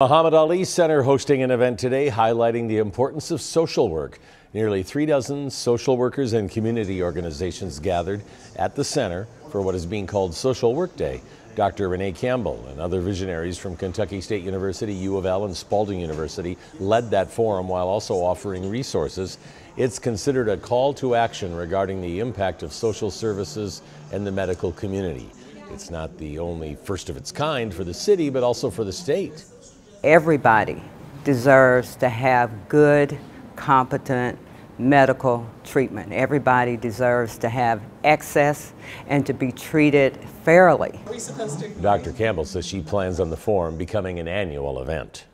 Muhammad Ali Center hosting an event today highlighting the importance of social work. Nearly three dozen social workers and community organizations gathered at the center for what is being called Social Work Day. Dr. Renee Campbell and other visionaries from Kentucky State University, U of L, and Spalding University led that forum while also offering resources. It's considered a call to action regarding the impact of social services and the medical community. It's not the only first of its kind for the city, but also for the state everybody deserves to have good, competent medical treatment. Everybody deserves to have access and to be treated fairly. Dr. Campbell says she plans on the forum becoming an annual event.